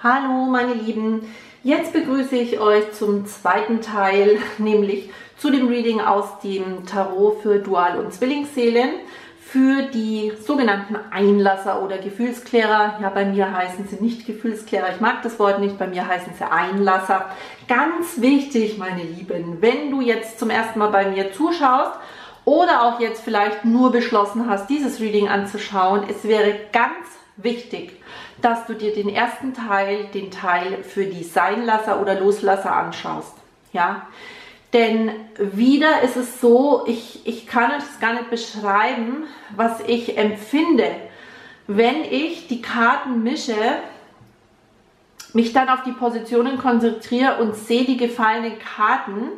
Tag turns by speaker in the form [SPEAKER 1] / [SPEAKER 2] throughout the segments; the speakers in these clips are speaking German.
[SPEAKER 1] Hallo meine Lieben, jetzt begrüße ich euch zum zweiten Teil, nämlich zu dem Reading aus dem Tarot für Dual- und Zwillingsseelen für die sogenannten Einlasser oder Gefühlsklärer. Ja, bei mir heißen sie nicht Gefühlsklärer, ich mag das Wort nicht, bei mir heißen sie Einlasser. Ganz wichtig, meine Lieben, wenn du jetzt zum ersten Mal bei mir zuschaust oder auch jetzt vielleicht nur beschlossen hast, dieses Reading anzuschauen, es wäre ganz wichtig, dass du dir den ersten Teil, den Teil für die Seinlasser oder Loslasser anschaust. Ja, denn wieder ist es so, ich, ich kann es gar nicht beschreiben, was ich empfinde, wenn ich die Karten mische, mich dann auf die Positionen konzentriere und sehe die gefallenen Karten.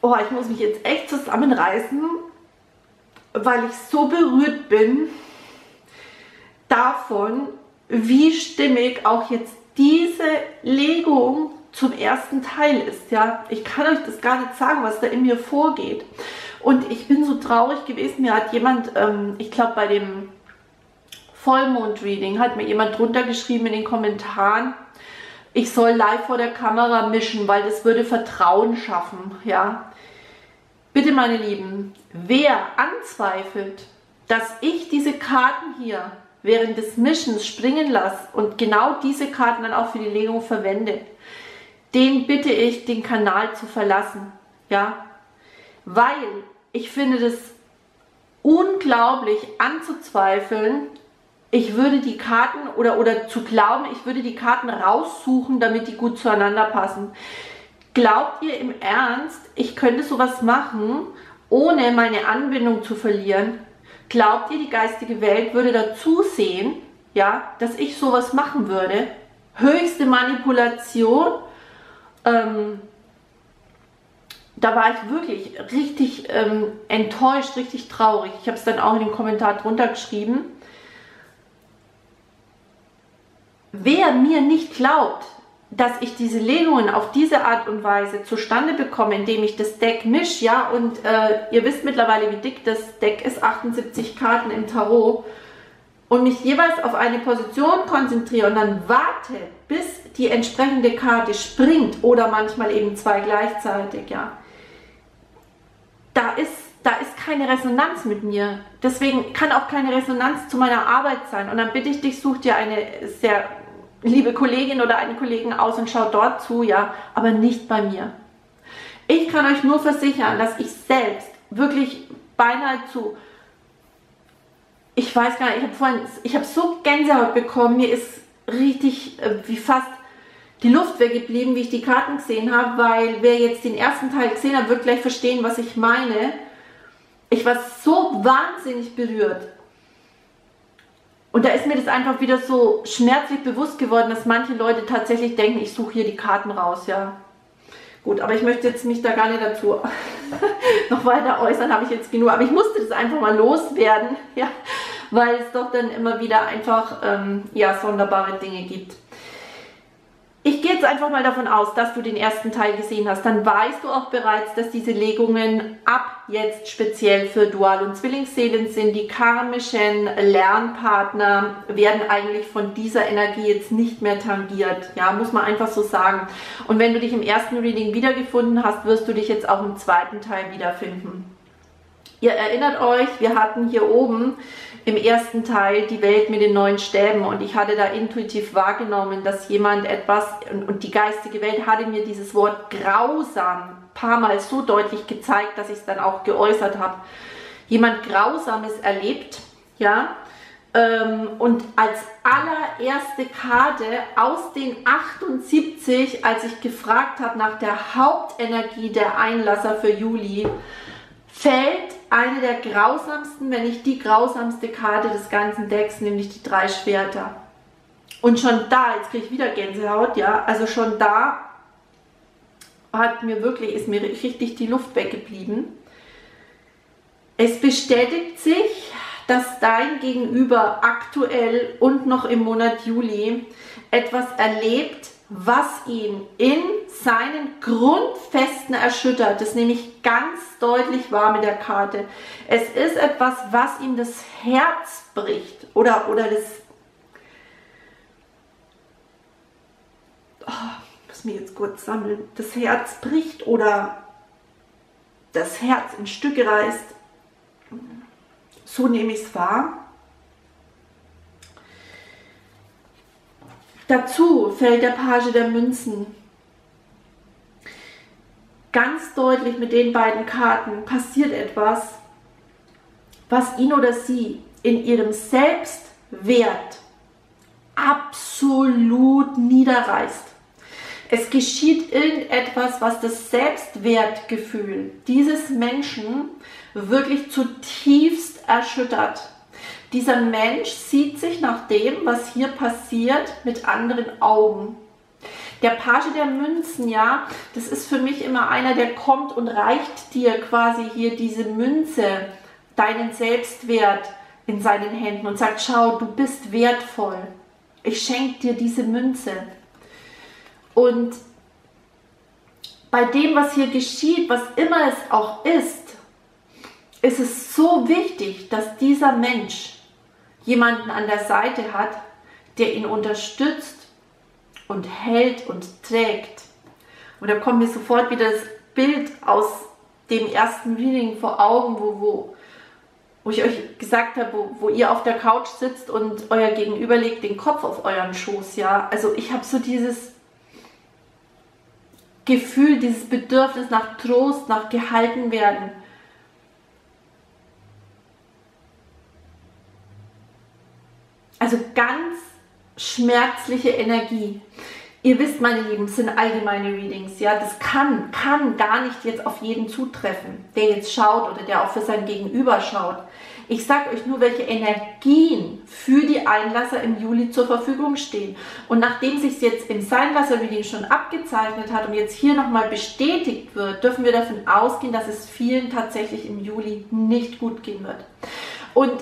[SPEAKER 1] Oh, ich muss mich jetzt echt zusammenreißen, weil ich so berührt bin davon, wie stimmig auch jetzt diese Legung zum ersten Teil ist. Ja, ich kann euch das gar nicht sagen, was da in mir vorgeht. Und ich bin so traurig gewesen. Mir hat jemand, ähm, ich glaube bei dem Vollmond-Reading, hat mir jemand drunter geschrieben in den Kommentaren, ich soll live vor der Kamera mischen, weil das würde Vertrauen schaffen. Ja, bitte meine Lieben, wer anzweifelt, dass ich diese Karten hier während des Mischens springen lasse und genau diese Karten dann auch für die Legung verwende, den bitte ich, den Kanal zu verlassen. Ja, weil ich finde das unglaublich anzuzweifeln. Ich würde die Karten oder, oder zu glauben, ich würde die Karten raussuchen, damit die gut zueinander passen. Glaubt ihr im Ernst, ich könnte sowas machen, ohne meine Anbindung zu verlieren? Glaubt ihr, die geistige Welt würde dazu sehen, ja, dass ich sowas machen würde? Höchste Manipulation. Ähm, da war ich wirklich richtig ähm, enttäuscht, richtig traurig. Ich habe es dann auch in den Kommentar drunter geschrieben. Wer mir nicht glaubt, dass ich diese Legungen auf diese Art und Weise zustande bekomme, indem ich das Deck mische, ja, und äh, ihr wisst mittlerweile, wie dick das Deck ist, 78 Karten im Tarot, und mich jeweils auf eine Position konzentriere und dann warte, bis die entsprechende Karte springt oder manchmal eben zwei gleichzeitig, ja, da ist, da ist keine Resonanz mit mir. Deswegen kann auch keine Resonanz zu meiner Arbeit sein. Und dann bitte ich dich, such dir eine sehr liebe Kollegin oder einen Kollegen aus und schaut dort zu, ja, aber nicht bei mir. Ich kann euch nur versichern, dass ich selbst wirklich beinahe zu, ich weiß gar nicht, ich habe vorhin, ich habe so Gänsehaut bekommen, mir ist richtig äh, wie fast die Luft weggeblieben, wie ich die Karten gesehen habe, weil wer jetzt den ersten Teil gesehen hat, wird gleich verstehen, was ich meine. Ich war so wahnsinnig berührt. Und da ist mir das einfach wieder so schmerzlich bewusst geworden, dass manche Leute tatsächlich denken, ich suche hier die Karten raus, ja. Gut, aber ich möchte jetzt mich da gar nicht dazu noch weiter äußern, habe ich jetzt genug. Aber ich musste das einfach mal loswerden, ja, weil es doch dann immer wieder einfach ähm, ja, sonderbare Dinge gibt. Ich gehe jetzt einfach mal davon aus, dass du den ersten Teil gesehen hast. Dann weißt du auch bereits, dass diese Legungen ab jetzt speziell für Dual- und Zwillingsseelen sind. Die karmischen Lernpartner werden eigentlich von dieser Energie jetzt nicht mehr tangiert. Ja, muss man einfach so sagen. Und wenn du dich im ersten Reading wiedergefunden hast, wirst du dich jetzt auch im zweiten Teil wiederfinden. Ihr erinnert euch, wir hatten hier oben im ersten Teil die Welt mit den neuen Stäben und ich hatte da intuitiv wahrgenommen, dass jemand etwas und, und die geistige Welt hatte mir dieses Wort grausam paar Mal so deutlich gezeigt, dass ich es dann auch geäußert habe. Jemand Grausames erlebt, ja, ähm, und als allererste Karte aus den 78, als ich gefragt habe nach der Hauptenergie der Einlasser für Juli, fällt eine der grausamsten, wenn nicht die grausamste Karte des ganzen Decks, nämlich die drei Schwerter. Und schon da, jetzt kriege ich wieder Gänsehaut, ja, also schon da hat mir wirklich, ist mir richtig die Luft weggeblieben. Es bestätigt sich, dass dein Gegenüber aktuell und noch im Monat Juli etwas erlebt, was ihn in seinen Grundfesten erschüttert. Das nämlich ganz deutlich war mit der Karte. Es ist etwas, was ihm das Herz bricht oder, oder das... Oh, ich muss mich jetzt kurz sammeln. Das Herz bricht oder das Herz in Stücke reißt. So nehme ich es wahr. Dazu fällt der Page der Münzen. Ganz deutlich mit den beiden Karten passiert etwas, was ihn oder sie in ihrem Selbstwert absolut niederreißt. Es geschieht irgendetwas, was das Selbstwertgefühl dieses Menschen wirklich zutiefst erschüttert. Dieser Mensch sieht sich nach dem, was hier passiert, mit anderen Augen. Der Page der Münzen, ja, das ist für mich immer einer, der kommt und reicht dir quasi hier diese Münze, deinen Selbstwert in seinen Händen und sagt, schau, du bist wertvoll. Ich schenke dir diese Münze. Und bei dem, was hier geschieht, was immer es auch ist, ist es so wichtig, dass dieser Mensch jemanden an der Seite hat, der ihn unterstützt und hält und trägt. Und da kommt mir sofort wieder das Bild aus dem ersten Reading vor Augen, wo, wo, wo ich euch gesagt habe, wo, wo ihr auf der Couch sitzt und euer Gegenüber legt den Kopf auf euren Schoß. Ja, also ich habe so dieses Gefühl, dieses Bedürfnis nach Trost, nach gehalten Also ganz schmerzliche Energie. Ihr wisst, meine Lieben, es sind allgemeine Readings. Ja, das kann, kann gar nicht jetzt auf jeden zutreffen, der jetzt schaut oder der auch für sein Gegenüber schaut. Ich sage euch nur, welche Energien für die Einlasser im Juli zur Verfügung stehen. Und nachdem sich jetzt im Seinlasser-Reading schon abgezeichnet hat und jetzt hier nochmal bestätigt wird, dürfen wir davon ausgehen, dass es vielen tatsächlich im Juli nicht gut gehen wird. Und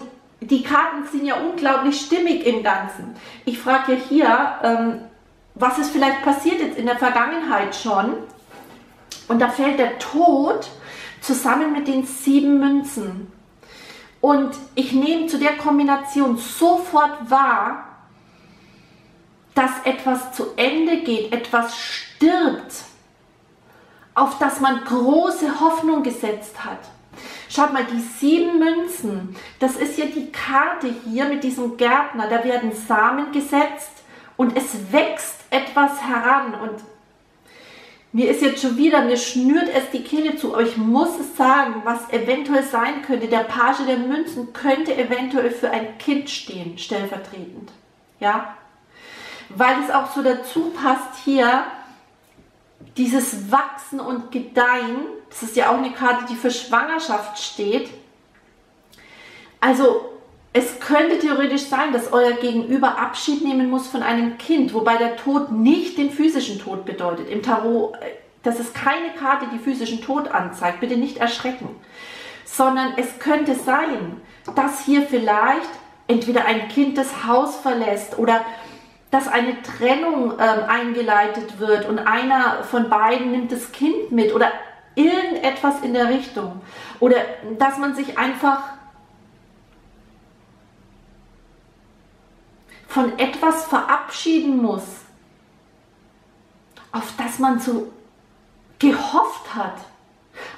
[SPEAKER 1] die Karten sind ja unglaublich stimmig im Ganzen. Ich frage ja hier, ähm, was ist vielleicht passiert jetzt in der Vergangenheit schon? Und da fällt der Tod zusammen mit den sieben Münzen. Und ich nehme zu der Kombination sofort wahr, dass etwas zu Ende geht, etwas stirbt, auf das man große Hoffnung gesetzt hat. Schaut mal, die sieben Münzen, das ist ja die Karte hier mit diesem Gärtner. Da werden Samen gesetzt und es wächst etwas heran. Und mir ist jetzt schon wieder, mir schnürt es die Kehle zu, aber ich muss es sagen, was eventuell sein könnte. Der Page der Münzen könnte eventuell für ein Kind stehen, stellvertretend. Ja? Weil es auch so dazu passt hier, dieses Wachsen und Gedeihen, das ist ja auch eine Karte, die für Schwangerschaft steht. Also es könnte theoretisch sein, dass euer Gegenüber Abschied nehmen muss von einem Kind, wobei der Tod nicht den physischen Tod bedeutet. Im Tarot, äh, das ist keine Karte, die physischen Tod anzeigt. Bitte nicht erschrecken. Sondern es könnte sein, dass hier vielleicht entweder ein Kind das Haus verlässt oder dass eine Trennung ähm, eingeleitet wird und einer von beiden nimmt das Kind mit oder irgendetwas in der Richtung. Oder dass man sich einfach von etwas verabschieden muss, auf das man so gehofft hat.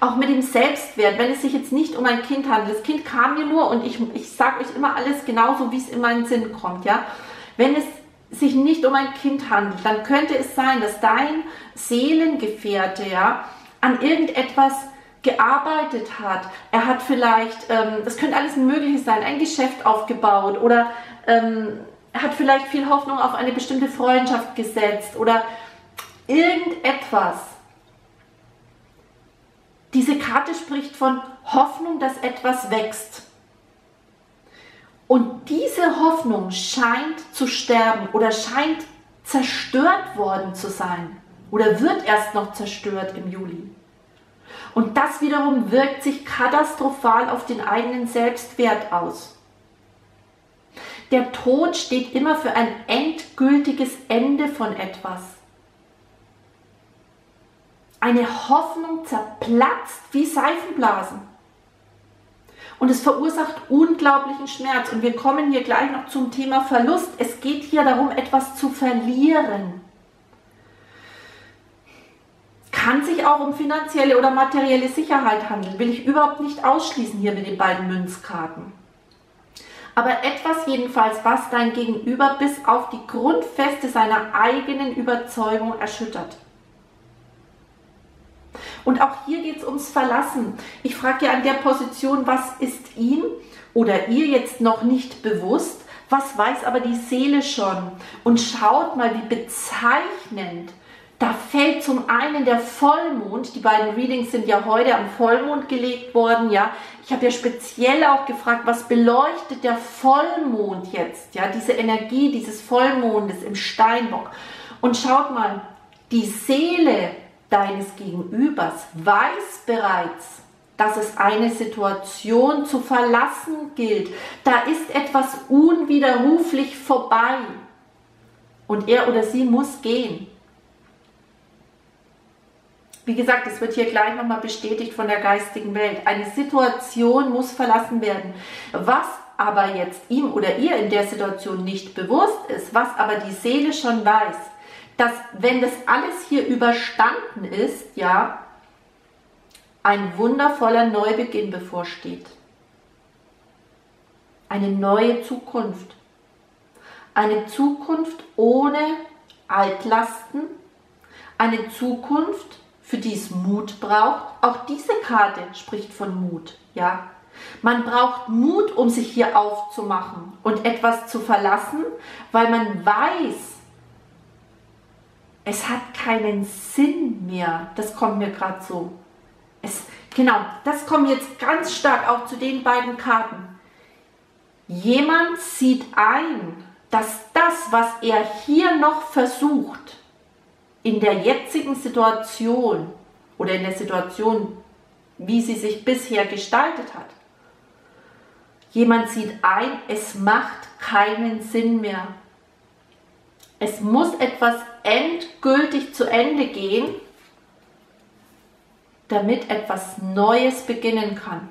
[SPEAKER 1] Auch mit dem Selbstwert, wenn es sich jetzt nicht um ein Kind handelt. Das Kind kam mir nur und ich, ich sage euch immer alles genauso, wie es in meinen Sinn kommt. Ja? Wenn es sich nicht um ein Kind handelt, dann könnte es sein, dass dein Seelengefährte ja, an irgendetwas gearbeitet hat. Er hat vielleicht, ähm, das könnte alles Mögliche sein, ein Geschäft aufgebaut oder ähm, hat vielleicht viel Hoffnung auf eine bestimmte Freundschaft gesetzt oder irgendetwas. Diese Karte spricht von Hoffnung, dass etwas wächst. Und diese Hoffnung scheint zu sterben oder scheint zerstört worden zu sein oder wird erst noch zerstört im Juli. Und das wiederum wirkt sich katastrophal auf den eigenen Selbstwert aus. Der Tod steht immer für ein endgültiges Ende von etwas. Eine Hoffnung zerplatzt wie Seifenblasen. Und es verursacht unglaublichen Schmerz. Und wir kommen hier gleich noch zum Thema Verlust. Es geht hier darum, etwas zu verlieren. Kann sich auch um finanzielle oder materielle Sicherheit handeln. Will ich überhaupt nicht ausschließen hier mit den beiden Münzkarten. Aber etwas jedenfalls, was dein Gegenüber bis auf die Grundfeste seiner eigenen Überzeugung erschüttert. Und auch hier geht es ums Verlassen. Ich frage ja an der Position, was ist ihm oder ihr jetzt noch nicht bewusst, was weiß aber die Seele schon? Und schaut mal, wie bezeichnend. Da fällt zum einen der Vollmond, die beiden Readings sind ja heute am Vollmond gelegt worden, ja. Ich habe ja speziell auch gefragt, was beleuchtet der Vollmond jetzt, ja, diese Energie dieses Vollmondes im Steinbock. Und schaut mal, die Seele deines Gegenübers weiß bereits, dass es eine Situation zu verlassen gilt. Da ist etwas unwiderruflich vorbei. Und er oder sie muss gehen. Wie gesagt, es wird hier gleich nochmal bestätigt von der geistigen Welt. Eine Situation muss verlassen werden. Was aber jetzt ihm oder ihr in der Situation nicht bewusst ist, was aber die Seele schon weiß, dass wenn das alles hier überstanden ist, ja, ein wundervoller Neubeginn bevorsteht. Eine neue Zukunft. Eine Zukunft ohne Altlasten. Eine Zukunft, für die es Mut braucht. Auch diese Karte spricht von Mut, ja. Man braucht Mut, um sich hier aufzumachen und etwas zu verlassen, weil man weiß, es hat keinen Sinn mehr. Das kommt mir gerade so. Es, genau, das kommt jetzt ganz stark auch zu den beiden Karten. Jemand sieht ein, dass das, was er hier noch versucht, in der jetzigen Situation oder in der Situation, wie sie sich bisher gestaltet hat, jemand sieht ein, es macht keinen Sinn mehr. Es muss etwas endgültig zu Ende gehen, damit etwas Neues beginnen kann.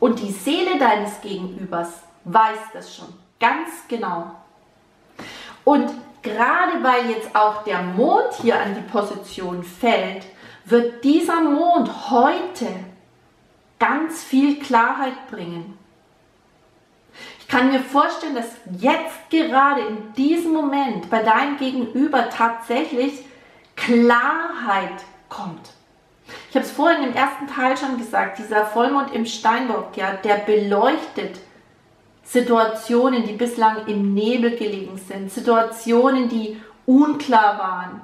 [SPEAKER 1] Und die Seele deines Gegenübers weiß das schon ganz genau. Und gerade weil jetzt auch der Mond hier an die Position fällt, wird dieser Mond heute ganz viel Klarheit bringen. Ich kann mir vorstellen, dass jetzt gerade in diesem Moment bei deinem Gegenüber tatsächlich Klarheit kommt. Ich habe es vorhin im ersten Teil schon gesagt, dieser Vollmond im Steinbock, ja, der beleuchtet Situationen, die bislang im Nebel gelegen sind, Situationen, die unklar waren.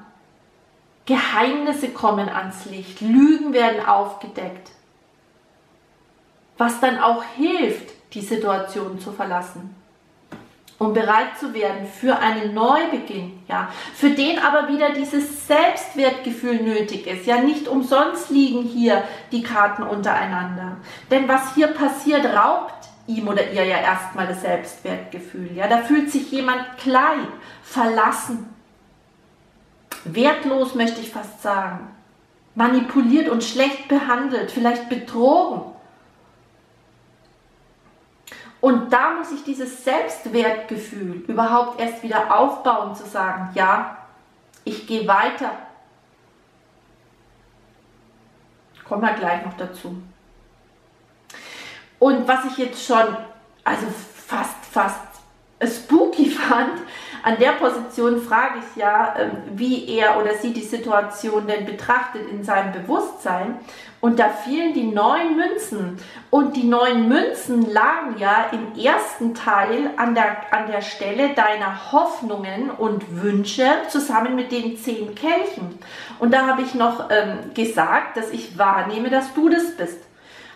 [SPEAKER 1] Geheimnisse kommen ans Licht, Lügen werden aufgedeckt, was dann auch hilft, die Situation zu verlassen um bereit zu werden für einen Neubeginn, ja, für den aber wieder dieses Selbstwertgefühl nötig ist. Ja, nicht umsonst liegen hier die Karten untereinander. Denn was hier passiert, raubt ihm oder ihr ja erstmal das Selbstwertgefühl. Ja, da fühlt sich jemand klein, verlassen, wertlos möchte ich fast sagen, manipuliert und schlecht behandelt, vielleicht betrogen. Und da muss ich dieses Selbstwertgefühl überhaupt erst wieder aufbauen, zu sagen, ja, ich gehe weiter. Kommen wir gleich noch dazu. Und was ich jetzt schon, also fast, fast spooky fand, an der Position frage ich ja, ähm, wie er oder sie die Situation denn betrachtet in seinem Bewusstsein. Und da fielen die neun Münzen. Und die neun Münzen lagen ja im ersten Teil an der, an der Stelle deiner Hoffnungen und Wünsche zusammen mit den zehn Kelchen. Und da habe ich noch ähm, gesagt, dass ich wahrnehme, dass du das bist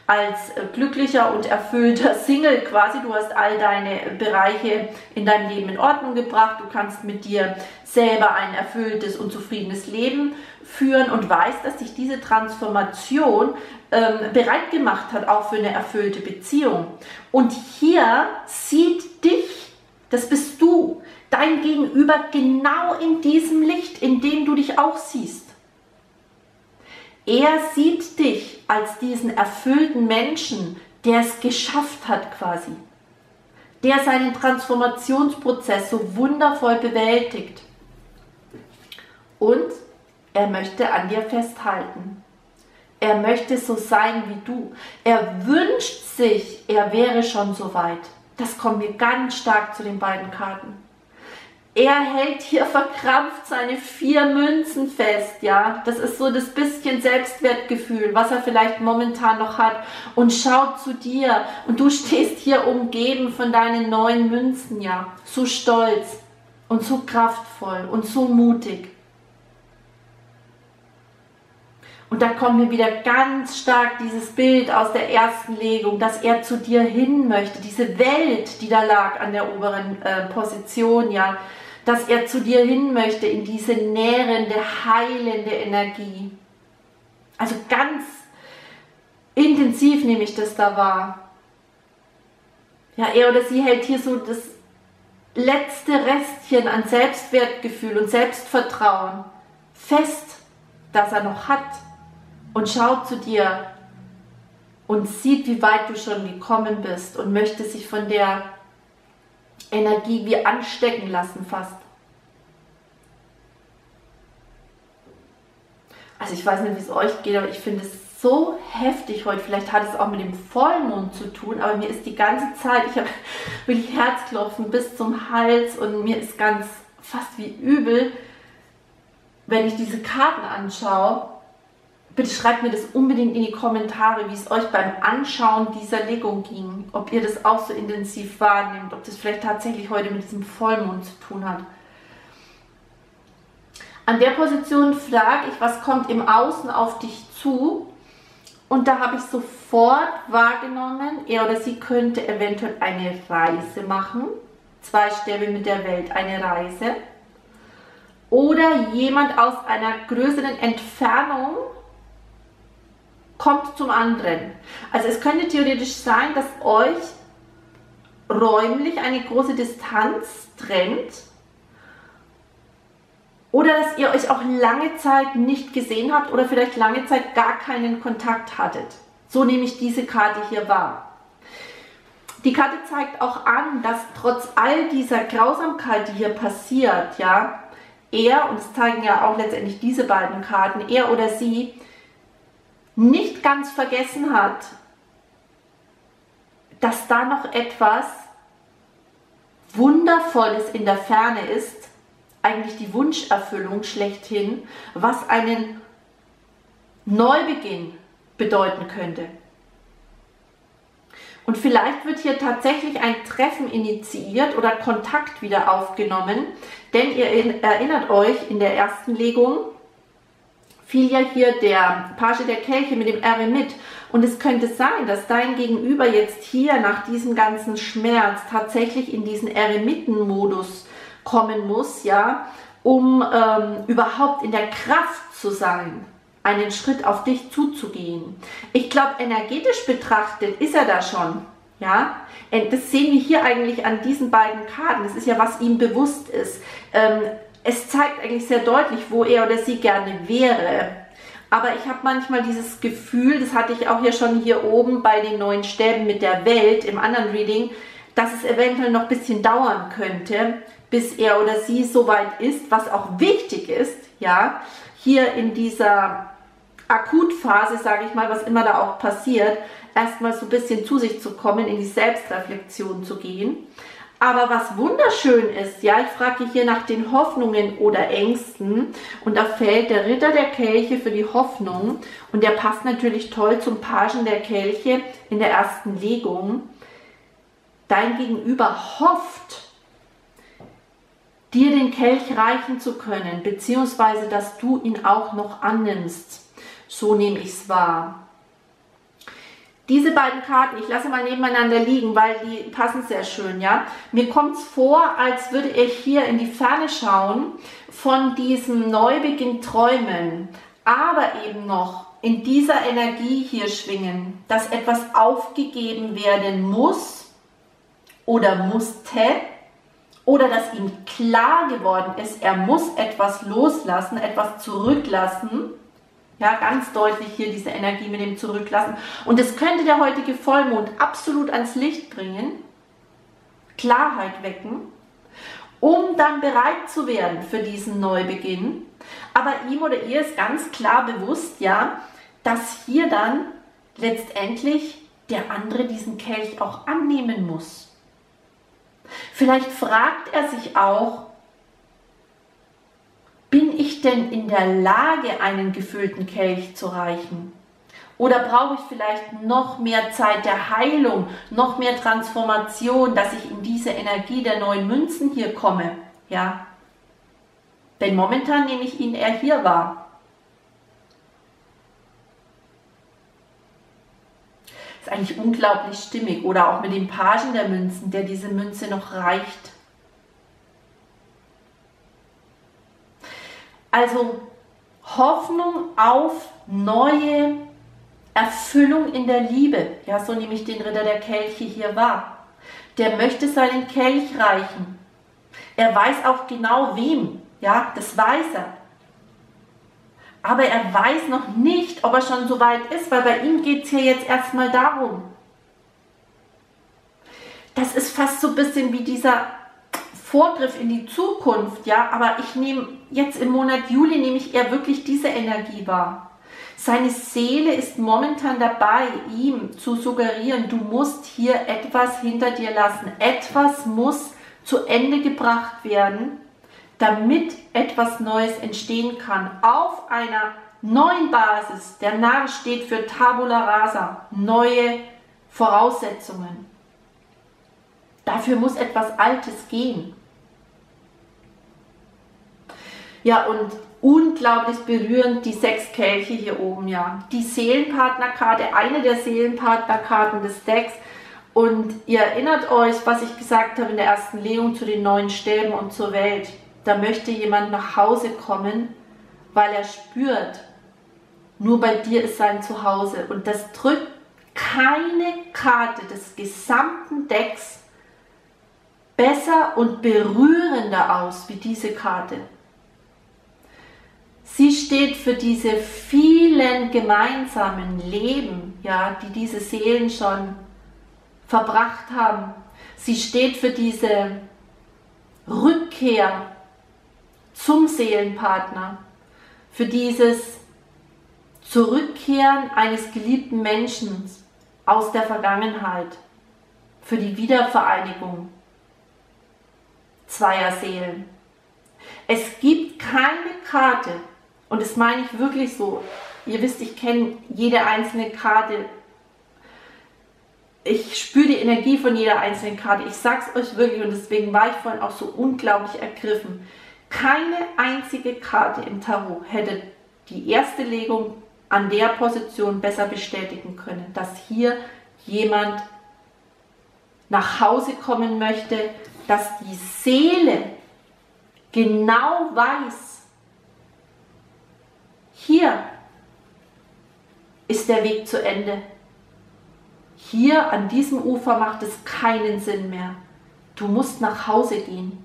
[SPEAKER 1] als glücklicher und erfüllter Single quasi. Du hast all deine Bereiche in deinem Leben in Ordnung gebracht. Du kannst mit dir selber ein erfülltes und zufriedenes Leben führen und weißt, dass dich diese Transformation ähm, bereit gemacht hat, auch für eine erfüllte Beziehung. Und hier sieht dich, das bist du, dein Gegenüber genau in diesem Licht, in dem du dich auch siehst. Er sieht dich als diesen erfüllten Menschen, der es geschafft hat quasi, der seinen Transformationsprozess so wundervoll bewältigt. Und er möchte an dir festhalten. Er möchte so sein wie du. Er wünscht sich, er wäre schon so weit. Das kommt mir ganz stark zu den beiden Karten. Er hält hier verkrampft seine vier Münzen fest, ja. Das ist so das bisschen Selbstwertgefühl, was er vielleicht momentan noch hat und schaut zu dir und du stehst hier umgeben von deinen neuen Münzen, ja. So stolz und so kraftvoll und so mutig. Und da kommt mir wieder ganz stark dieses Bild aus der ersten Legung, dass er zu dir hin möchte, diese Welt, die da lag an der oberen äh, Position, ja, dass er zu dir hin möchte in diese nährende, heilende Energie. Also ganz intensiv nehme ich das da wahr. Ja, er oder sie hält hier so das letzte Restchen an Selbstwertgefühl und Selbstvertrauen fest, das er noch hat und schaut zu dir und sieht, wie weit du schon gekommen bist und möchte sich von der Energie wie anstecken lassen fast. Also ich weiß nicht, wie es euch geht, aber ich finde es so heftig heute. Vielleicht hat es auch mit dem Vollmond zu tun, aber mir ist die ganze Zeit, ich habe wirklich Herzklopfen bis zum Hals und mir ist ganz fast wie übel, wenn ich diese Karten anschaue Bitte schreibt mir das unbedingt in die Kommentare, wie es euch beim Anschauen dieser Legung ging. Ob ihr das auch so intensiv wahrnehmt, ob das vielleicht tatsächlich heute mit diesem Vollmond zu tun hat. An der Position frage ich, was kommt im Außen auf dich zu? Und da habe ich sofort wahrgenommen, er oder sie könnte eventuell eine Reise machen. Zwei Stäbe mit der Welt, eine Reise. Oder jemand aus einer größeren Entfernung kommt zum anderen. Also es könnte theoretisch sein, dass euch räumlich eine große Distanz trennt oder dass ihr euch auch lange Zeit nicht gesehen habt oder vielleicht lange Zeit gar keinen Kontakt hattet. So nehme ich diese Karte hier wahr. Die Karte zeigt auch an, dass trotz all dieser Grausamkeit, die hier passiert, ja, er, und es zeigen ja auch letztendlich diese beiden Karten, er oder sie nicht ganz vergessen hat, dass da noch etwas Wundervolles in der Ferne ist, eigentlich die Wunscherfüllung schlechthin, was einen Neubeginn bedeuten könnte. Und vielleicht wird hier tatsächlich ein Treffen initiiert oder Kontakt wieder aufgenommen, denn ihr erinnert euch in der ersten Legung, fiel ja hier der Page der Kelche mit dem Eremit. Und es könnte sein, dass dein Gegenüber jetzt hier nach diesem ganzen Schmerz tatsächlich in diesen Eremitenmodus kommen muss, ja, um ähm, überhaupt in der Kraft zu sein, einen Schritt auf dich zuzugehen. Ich glaube, energetisch betrachtet ist er da schon. Ja, das sehen wir hier eigentlich an diesen beiden Karten. Das ist ja, was ihm bewusst ist. Ähm, es zeigt eigentlich sehr deutlich, wo er oder sie gerne wäre. Aber ich habe manchmal dieses Gefühl, das hatte ich auch ja schon hier oben bei den neuen Stäben mit der Welt im anderen Reading, dass es eventuell noch ein bisschen dauern könnte, bis er oder sie so weit ist, was auch wichtig ist, ja, hier in dieser Akutphase, sage ich mal, was immer da auch passiert, erstmal so ein bisschen zu sich zu kommen, in die Selbstreflexion zu gehen. Aber was wunderschön ist, ja, ich frage hier nach den Hoffnungen oder Ängsten und da fällt der Ritter der Kelche für die Hoffnung und der passt natürlich toll zum Pagen der Kelche in der ersten Legung. Dein Gegenüber hofft, dir den Kelch reichen zu können, beziehungsweise dass du ihn auch noch annimmst. So nehme ich es wahr. Diese beiden Karten, ich lasse mal nebeneinander liegen, weil die passen sehr schön, ja. Mir kommt es vor, als würde ich hier in die Ferne schauen, von diesem Neubeginn träumen, aber eben noch in dieser Energie hier schwingen, dass etwas aufgegeben werden muss oder musste oder dass ihm klar geworden ist, er muss etwas loslassen, etwas zurücklassen ja, ganz deutlich hier diese Energie mit dem Zurücklassen. Und das könnte der heutige Vollmond absolut ans Licht bringen, Klarheit wecken. um dann bereit zu werden für diesen Neubeginn. Aber ihm oder ihr ist ganz klar bewusst, ja, dass hier dann letztendlich der andere diesen Kelch auch annehmen muss. Vielleicht fragt er sich auch, bin ich denn in der Lage, einen gefüllten Kelch zu reichen? Oder brauche ich vielleicht noch mehr Zeit der Heilung, noch mehr Transformation, dass ich in diese Energie der neuen Münzen hier komme? Ja. Denn momentan nehme ich ihn eher hier wahr. Ist eigentlich unglaublich stimmig. Oder auch mit dem Pagen der Münzen, der diese Münze noch reicht. Also Hoffnung auf neue Erfüllung in der Liebe. Ja, so nehme ich den Ritter der Kelche hier wahr. Der möchte seinen Kelch reichen. Er weiß auch genau wem. Ja, das weiß er. Aber er weiß noch nicht, ob er schon so weit ist, weil bei ihm geht es hier jetzt erstmal darum. Das ist fast so ein bisschen wie dieser Vorgriff in die Zukunft, ja, aber ich nehme jetzt im Monat Juli nehme ich eher wirklich diese Energie wahr. Seine Seele ist momentan dabei, ihm zu suggerieren, du musst hier etwas hinter dir lassen. Etwas muss zu Ende gebracht werden, damit etwas Neues entstehen kann. Auf einer neuen Basis. Der Narr steht für Tabula Rasa, neue Voraussetzungen. Dafür muss etwas Altes gehen. Ja, und unglaublich berührend, die sechs Kelche hier oben, ja. Die Seelenpartnerkarte, eine der Seelenpartnerkarten des Decks. Und ihr erinnert euch, was ich gesagt habe in der ersten Legung zu den neuen Stäben und zur Welt. Da möchte jemand nach Hause kommen, weil er spürt, nur bei dir ist sein Zuhause. Und das drückt keine Karte des gesamten Decks besser und berührender aus wie diese Karte. Sie steht für diese vielen gemeinsamen Leben, ja, die diese Seelen schon verbracht haben. Sie steht für diese Rückkehr zum Seelenpartner, für dieses Zurückkehren eines geliebten Menschen aus der Vergangenheit, für die Wiedervereinigung zweier Seelen. Es gibt keine Karte, und das meine ich wirklich so. Ihr wisst, ich kenne jede einzelne Karte. Ich spüre die Energie von jeder einzelnen Karte. Ich sage es euch wirklich und deswegen war ich vorhin auch so unglaublich ergriffen. Keine einzige Karte im Tarot hätte die erste Legung an der Position besser bestätigen können, dass hier jemand nach Hause kommen möchte, dass die Seele genau weiß, hier ist der Weg zu Ende. Hier an diesem Ufer macht es keinen Sinn mehr. Du musst nach Hause gehen.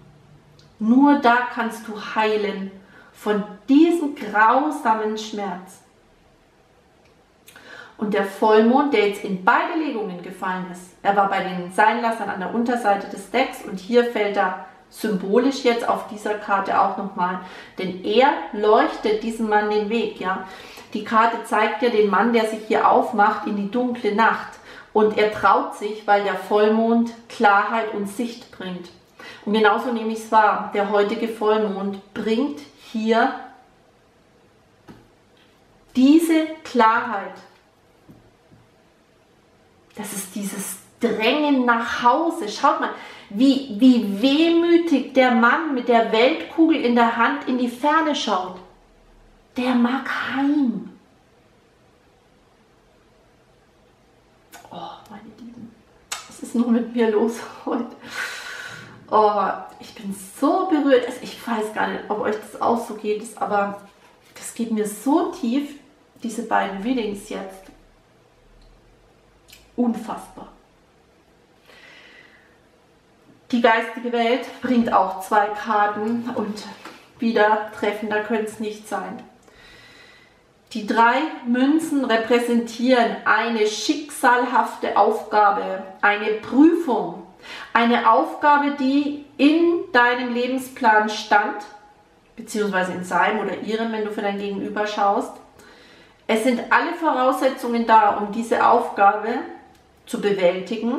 [SPEAKER 1] Nur da kannst du heilen von diesem grausamen Schmerz. Und der Vollmond, der jetzt in beide Legungen gefallen ist, er war bei den Seinlassern an der Unterseite des Decks und hier fällt er symbolisch jetzt auf dieser Karte auch nochmal. Denn er leuchtet diesem Mann den Weg, ja. Die Karte zeigt ja den Mann, der sich hier aufmacht in die dunkle Nacht. Und er traut sich, weil der Vollmond Klarheit und Sicht bringt. Und genauso nehme ich es wahr. Der heutige Vollmond bringt hier diese Klarheit. Das ist dieses Drängen nach Hause. Schaut mal, wie, wie wehmütig der Mann mit der Weltkugel in der Hand in die Ferne schaut. Der mag heim. Oh, meine Lieben, was ist nur mit mir los heute? Oh, ich bin so berührt. Also ich weiß gar nicht, ob euch das auch so geht, aber das geht mir so tief, diese beiden Readings jetzt. Unfassbar. Die geistige Welt bringt auch zwei Karten und wieder treffender könnte es nicht sein. Die drei Münzen repräsentieren eine schicksalhafte Aufgabe, eine Prüfung, Eine Aufgabe, die in deinem Lebensplan stand, beziehungsweise in seinem oder ihrem, wenn du für dein Gegenüber schaust. Es sind alle Voraussetzungen da, um diese Aufgabe zu bewältigen,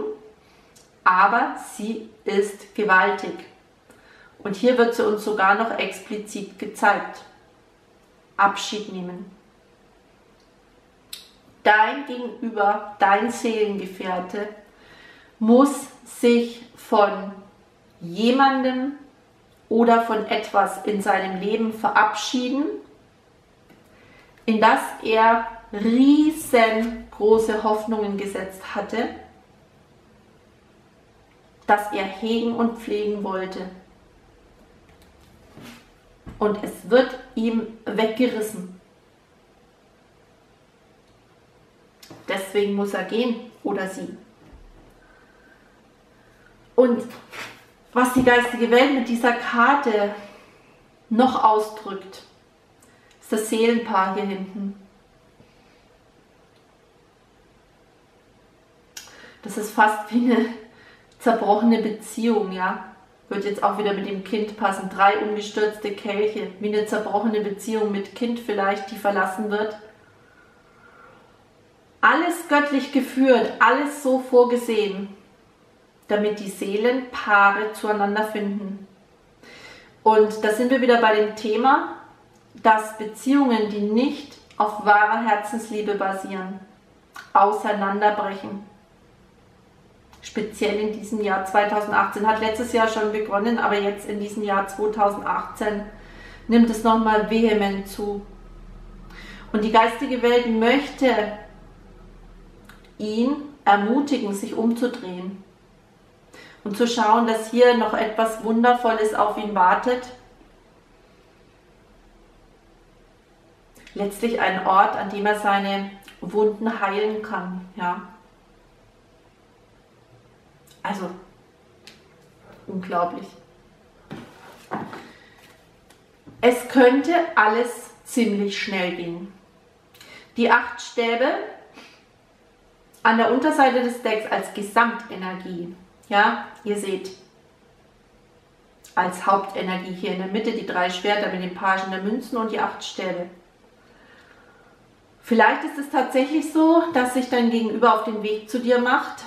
[SPEAKER 1] aber sie ist gewaltig. Und hier wird sie uns sogar noch explizit gezeigt. Abschied nehmen. Dein Gegenüber, dein Seelengefährte muss sich von jemandem oder von etwas in seinem Leben verabschieden, in das er riesengroße Hoffnungen gesetzt hatte, das er hegen und pflegen wollte. Und es wird ihm weggerissen. Deswegen muss er gehen oder sie. Und was die geistige Welt mit dieser Karte noch ausdrückt, ist das Seelenpaar hier hinten. Das ist fast wie eine zerbrochene Beziehung, ja. Wird jetzt auch wieder mit dem Kind passen. Drei umgestürzte Kelche, wie eine zerbrochene Beziehung mit Kind vielleicht, die verlassen wird. Alles göttlich geführt, alles so vorgesehen damit die Seelenpaare zueinander finden. Und da sind wir wieder bei dem Thema, dass Beziehungen, die nicht auf wahrer Herzensliebe basieren, auseinanderbrechen. Speziell in diesem Jahr 2018. Hat letztes Jahr schon begonnen, aber jetzt in diesem Jahr 2018 nimmt es nochmal vehement zu. Und die geistige Welt möchte ihn ermutigen, sich umzudrehen und zu schauen, dass hier noch etwas Wundervolles auf ihn wartet. Letztlich ein Ort, an dem er seine Wunden heilen kann. Ja. Also, unglaublich. Es könnte alles ziemlich schnell gehen. Die acht Stäbe an der Unterseite des Decks als Gesamtenergie ja, ihr seht, als Hauptenergie hier in der Mitte die drei Schwerter mit den Pagen der Münzen und die acht Stäbe. Vielleicht ist es tatsächlich so, dass sich dein Gegenüber auf den Weg zu dir macht,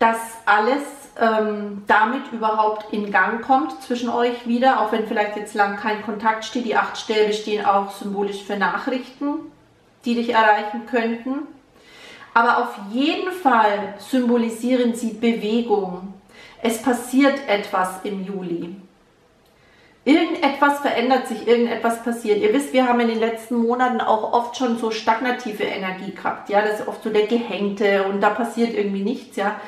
[SPEAKER 1] dass alles ähm, damit überhaupt in Gang kommt zwischen euch wieder, auch wenn vielleicht jetzt lang kein Kontakt steht. Die acht Stäbe stehen auch symbolisch für Nachrichten, die dich erreichen könnten. Aber auf jeden Fall symbolisieren sie Bewegung. Es passiert etwas im Juli. Irgendetwas verändert sich, irgendetwas passiert. Ihr wisst, wir haben in den letzten Monaten auch oft schon so stagnative Energie gehabt. Ja, das ist oft so der Gehängte und da passiert irgendwie nichts, ja.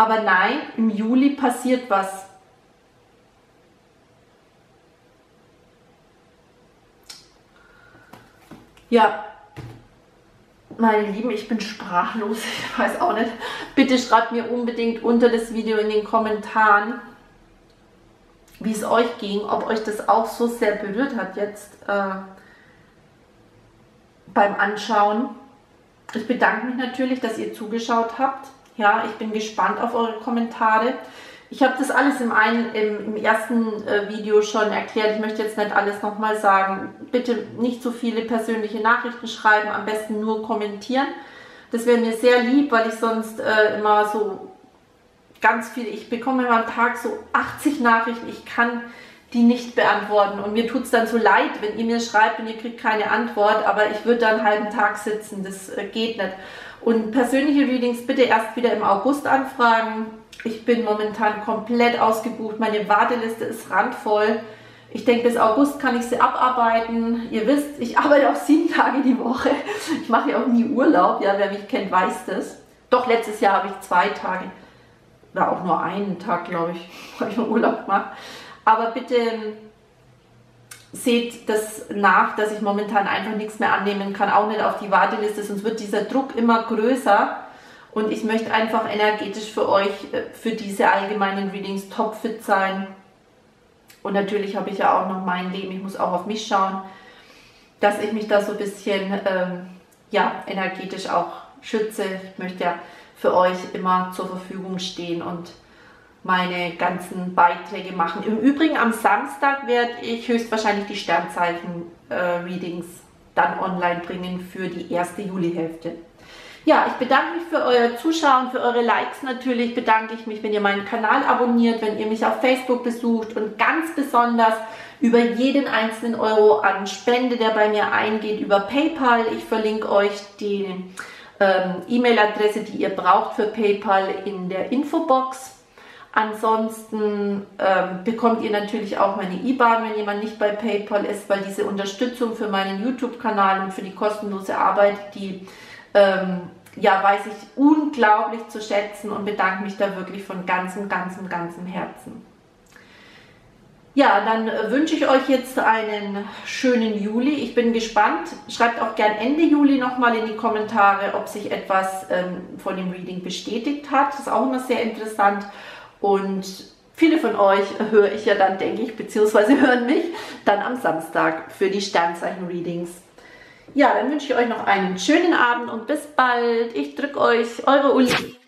[SPEAKER 1] Aber nein, im Juli passiert was. Ja, meine Lieben, ich bin sprachlos. Ich weiß auch nicht. Bitte schreibt mir unbedingt unter das Video in den Kommentaren, wie es euch ging, ob euch das auch so sehr berührt hat jetzt äh, beim Anschauen. Ich bedanke mich natürlich, dass ihr zugeschaut habt. Ja, ich bin gespannt auf eure Kommentare. Ich habe das alles im, einen, im, im ersten äh, Video schon erklärt. Ich möchte jetzt nicht alles nochmal sagen. Bitte nicht so viele persönliche Nachrichten schreiben, am besten nur kommentieren. Das wäre mir sehr lieb, weil ich sonst äh, immer so ganz viel, ich bekomme immer am Tag so 80 Nachrichten, ich kann die nicht beantworten. Und mir tut es dann so leid, wenn ihr mir schreibt und ihr kriegt keine Antwort, aber ich würde da einen halben Tag sitzen, das äh, geht nicht. Und persönliche Readings bitte erst wieder im August anfragen ich bin momentan komplett ausgebucht. Meine Warteliste ist randvoll. Ich denke, bis August kann ich sie abarbeiten. Ihr wisst, ich arbeite auch sieben Tage die Woche. Ich mache ja auch nie Urlaub. Ja, wer mich kennt, weiß das. Doch letztes Jahr habe ich zwei Tage, oder auch nur einen Tag, glaube ich, habe ich noch Urlaub gemacht. Aber bitte seht das nach, dass ich momentan einfach nichts mehr annehmen kann, auch nicht auf die Warteliste, sonst wird dieser Druck immer größer. Und ich möchte einfach energetisch für euch, äh, für diese allgemeinen Readings topfit sein. Und natürlich habe ich ja auch noch mein Leben, ich muss auch auf mich schauen, dass ich mich da so ein bisschen ähm, ja, energetisch auch schütze. Ich möchte ja für euch immer zur Verfügung stehen und meine ganzen Beiträge machen. Im Übrigen am Samstag werde ich höchstwahrscheinlich die Sternzeichen-Readings dann online bringen für die erste Julihälfte. Ja, ich bedanke mich für euer Zuschauen, für eure Likes natürlich. Bedanke ich mich, wenn ihr meinen Kanal abonniert, wenn ihr mich auf Facebook besucht und ganz besonders über jeden einzelnen Euro an Spende, der bei mir eingeht, über PayPal. Ich verlinke euch die ähm, E-Mail-Adresse, die ihr braucht für PayPal in der Infobox. Ansonsten ähm, bekommt ihr natürlich auch meine IBAN, wenn jemand nicht bei PayPal ist, weil diese Unterstützung für meinen YouTube-Kanal und für die kostenlose Arbeit, die ähm, ja, weiß ich unglaublich zu schätzen und bedanke mich da wirklich von ganzem, ganzem, ganzem Herzen. Ja, dann äh, wünsche ich euch jetzt einen schönen Juli. Ich bin gespannt. Schreibt auch gern Ende Juli nochmal in die Kommentare, ob sich etwas ähm, von dem Reading bestätigt hat. Das ist auch immer sehr interessant. Und viele von euch höre ich ja dann, denke ich, beziehungsweise hören mich dann am Samstag für die Sternzeichen-Readings. Ja, dann wünsche ich euch noch einen schönen Abend und bis bald. Ich drücke euch, eure Uli.